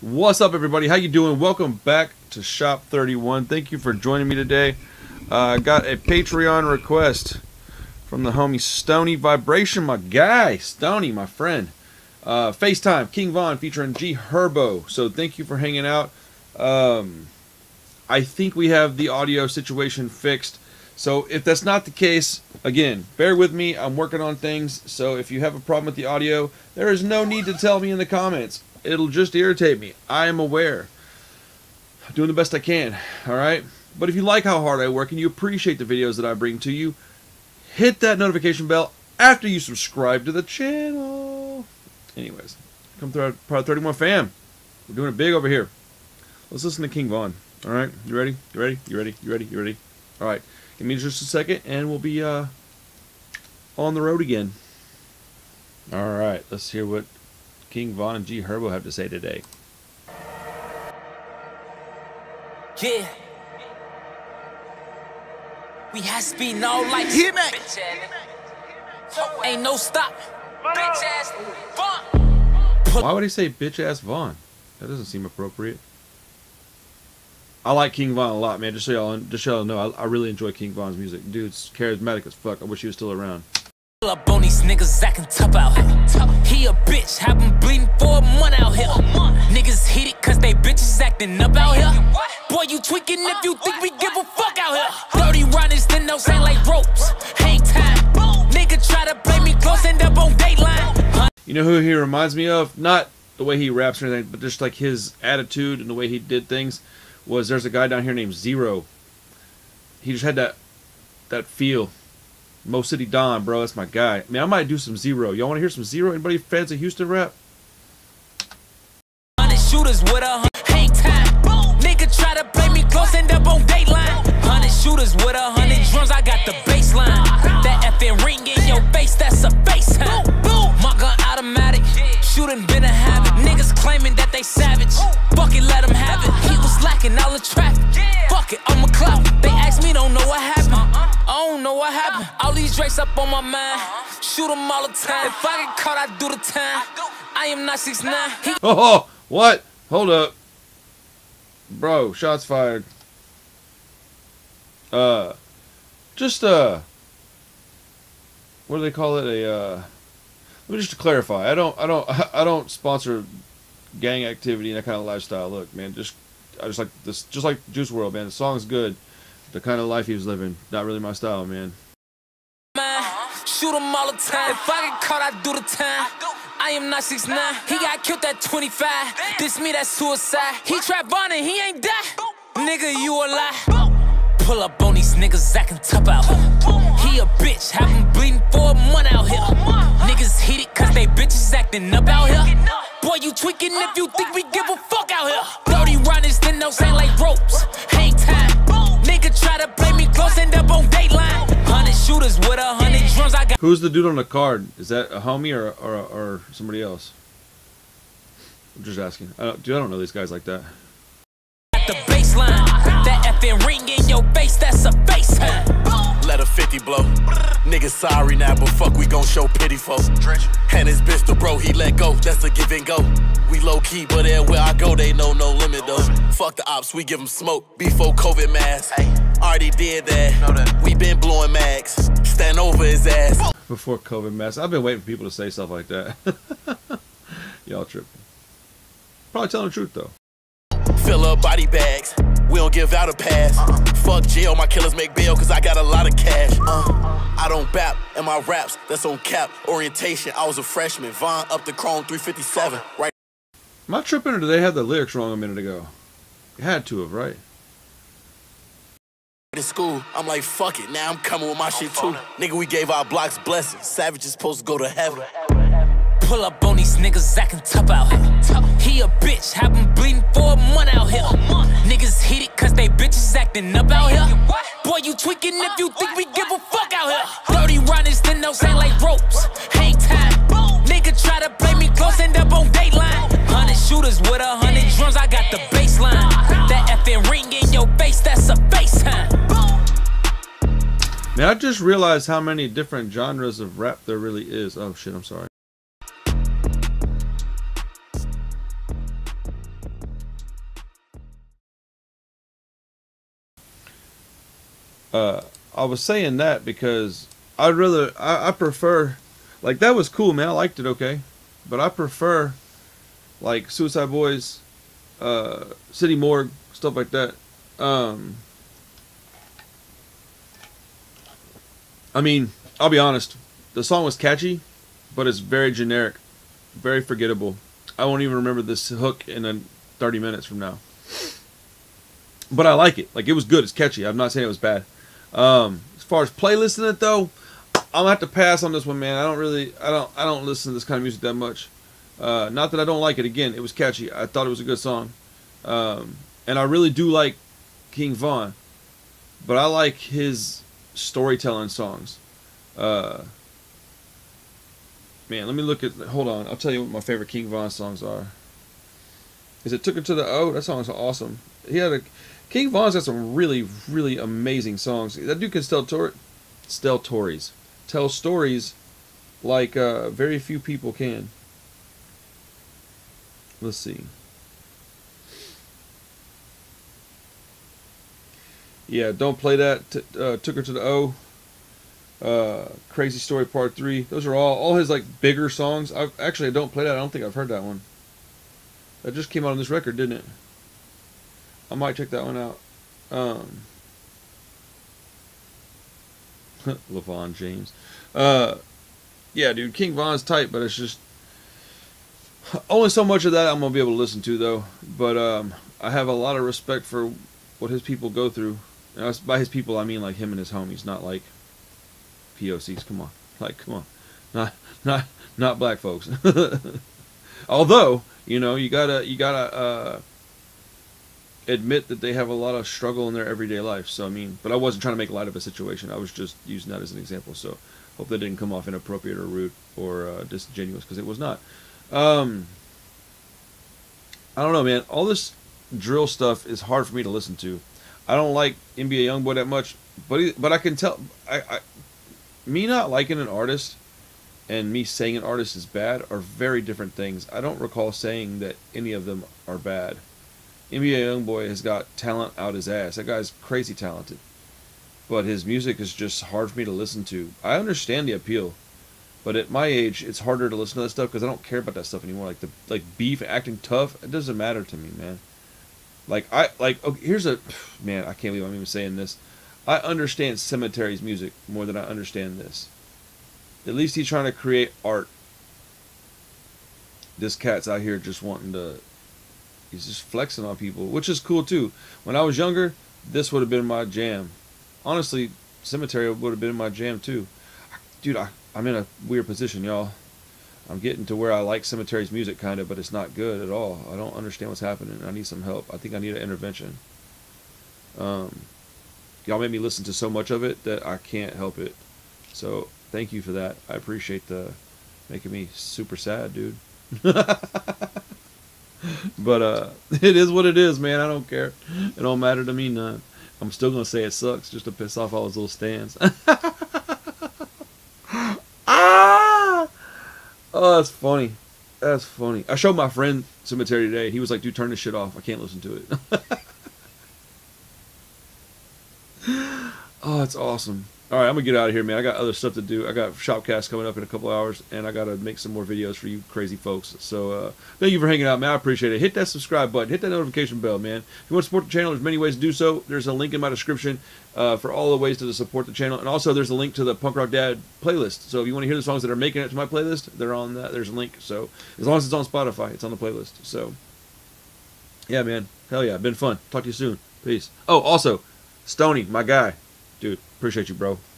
What's up, everybody? How you doing? Welcome back to Shop 31. Thank you for joining me today. I uh, got a Patreon request from the homie Stony Vibration, my guy. Stony, my friend. Uh, FaceTime, King Von featuring G Herbo. So thank you for hanging out. Um, I think we have the audio situation fixed. So if that's not the case, again, bear with me. I'm working on things. So if you have a problem with the audio, there is no need to tell me in the comments it'll just irritate me. I am aware. I'm doing the best I can, alright? But if you like how hard I work and you appreciate the videos that I bring to you, hit that notification bell after you subscribe to the channel. Anyways, come through Proud 31 fam. We're doing it big over here. Let's listen to King Von. Alright, you ready? You ready? You ready? You ready? You ready? Alright, give me just a second and we'll be uh, on the road again. Alright, let's hear what King Von and G Herbo have to say today. Yeah. We has speed all like Hit me. Ain't no stop. Bitch ass Why would he say bitch ass Von? That doesn't seem appropriate. I like King Von a lot, man. Just so y'all, just so y'all know, I, I really enjoy King Von's music. Dude's charismatic as fuck. I wish he was still around. Up on these niggas acting tough out here. He a bitch, have him bleeding for a month out here. Niggas hit it cause they bitches acting up out here. Boy, you tweaking if you think we give a fuck out here. Dirty runners, then no sound like ropes. Hang time. Nigga try to play me close, end up on dateline. You know who he reminds me of? Not the way he raps or anything, but just like his attitude and the way he did things. Was there's a guy down here named Z-Ro. He just had that that feel Mo City Don, bro, that's my guy. I mean, I might do some Z-Ro. Y'all want to hear some Z-Ro? Anybody fans of Houston rap? shooters with a what happened. All these drakes up on my mind. Shoot them all the time. If I get caught, I do the time. I am not 6'9". He Oh, what? Hold up. Bro, shots fired. Uh, just, uh, what do they call it? A, uh, let me just clarify. I don't, I don't, I don't sponsor gang activity and that kind of lifestyle. Look, man, just, I just like this, just like Juice WRLD, man. The song's good. The kind of life he was living, not really my style, man. Shoot them all the time. If I get caught, I do the time. I am not 6'9". He got killed at 25. This me, that suicide. He trap on and he ain't die. Nigga, you a lie. Pull up on these niggas I can tough out. He a bitch, have him bleeding for a month out here. Niggas hit it cause they bitches acting up out here. Boy, you tweaking if you think we give a fuck out here. Dirty runners, then no sound like ropes. Shooters with a hundred drums, I got Who's the dude on the card? Is that a homie or or, or somebody else? I'm just asking. I don't, dude, I don't know these guys like that. the baseline. That FN ring in your face, that's a face time. Let a 50 blow. Niggas sorry now, but fuck, we gon' show pity for. And his bitch, the bro, he let go. That's a give and go. We low key, but everywhere I go, they know no limit though. Fuck the ops, we give them smoke. Before COVID mask. Already did that. We been blowing max. Stand over his ass. Before COVID mess, I've been waiting for people to say stuff like that. Y'all tripping. Probably telling the truth though. Fill up body bags. We don't give out a pass. Fuck jail, my killers make bail cause I got a lot of cash. Uh, I don't bap in my raps, that's on cap. Orientation, I was a freshman. Vaughn up the chrome 357. Right Am I tripping or do they have the lyrics wrong a minute ago? You had to have, right? in school, I'm like, fuck it, now I'm coming with my shit too. Nigga, we gave our blocks blessings. Savages supposed to go to heaven. Pull up on these niggas acting tough out here. He a bitch, have him bleeding for a month out here. Niggas hit it cause they bitches acting up out here. Boy, you tweaking if you think we give a fuck out here. Dirty runners, then no sound like ropes. Hang time. Man, I just realized how many different genres of rap there really is. Oh shit, I'm sorry. Uh, I was saying that because I'd rather I, I prefer like that was cool, man. I liked it, okay, but I prefer like Suicide Boys, uh, City Morgue, stuff like that. Um, I mean, I'll be honest. The song was catchy, but it's very generic, very forgettable. I won't even remember this hook in a 30 minutes from now. But I like it. Like it was good. It's catchy. I'm not saying it was bad. Um, as far as playlisting it though, I'm gonna have to pass on this one, man. I don't really, I don't, I don't listen to this kind of music that much. Uh, not that I don't like it. Again, it was catchy. I thought it was a good song, um, and I really do like King Von, but I like his storytelling songs. Uh, man, let me look at. Hold on, I'll tell you what my favorite King Von songs are. Is it "Took Her to the O"? That song's awesome. He had a King Von's got some really, really amazing songs. That dude can tell tor- tell stories, tell stories like uh, very few people can. Let's see. Yeah, don't play that. T- uh, took her to the O. Uh, Crazy Story Part Three. Those are all all his like bigger songs. I actually I don't play that. I don't think I've heard that one. That just came out on this record, didn't it? I might check that one out. Um, LeVon James. Uh, yeah, dude, King Von's tight, but it's just only so much of that I'm gonna be able to listen to though. But um, I have a lot of respect for what his people go through. By his people, I mean like him and his homies, not like POCs. Come on, like come on, not not not black folks. Although you know you gotta you gotta uh, admit that they have a lot of struggle in their everyday life. So I mean, but I wasn't trying to make light of a situation. I was just using that as an example. So hope that didn't come off inappropriate or rude or uh, disingenuous because it was not. Um, I don't know, man. All this drill stuff is hard for me to listen to. I don't like NBA YoungBoy that much, but he, but I can tell. I, I me not liking an artist and me saying an artist is bad are very different things. I don't recall saying that any of them are bad. NBA YoungBoy has got talent out his ass. That guy's crazy talented. But his music is just hard for me to listen to. I understand the appeal, but at my age, it's harder to listen to that stuff because I don't care about that stuff anymore. Like the like beef, acting tough, it doesn't matter to me, man. Like I like okay, here's a man. I can't believe I'm even saying this. I understand Sematary's music more than I understand this. At least he's trying to create art. This cat's out here just wanting to. He's just flexing on people, which is cool too. When I was younger, this would have been my jam. Honestly, Cemetery would have been my jam too. Dude, I, I'm in a weird position, y'all. I'm getting to where I like Sematary's music kind of, but it's not good at all. I don't understand what's happening. I need some help. I think I need an intervention. Um, y'all made me listen to so much of it that I can't help it. So thank you for that. I appreciate the making me super sad, dude. but uh, it is what it is, man. I don't care. It don't matter to me none. I'm still gonna say it sucks just to piss off all those little stands. Oh, that's funny. That's funny. I showed my friend Sematary today. He was like, "Dude, turn this shit off. I can't listen to it." oh, that's awesome. All right, I'm gonna get out of here, man. I got other stuff to do. I got Shopcast coming up in a couple hours, and I gotta make some more videos for you crazy folks. So uh, thank you for hanging out, man. I appreciate it. Hit that subscribe button. Hit that notification bell, man. If you want to support the channel, there's many ways to do so. There's a link in my description uh, for all the ways to support the channel, and also there's a link to the Punk Rock Dad playlist. So if you want to hear the songs that are making it to my playlist, they're on that. There's a link. So as long as it's on Spotify, it's on the playlist. So yeah, man. Hell yeah, been fun. Talk to you soon. Peace. Oh, also, Stony, my guy, dude. Appreciate you, bro.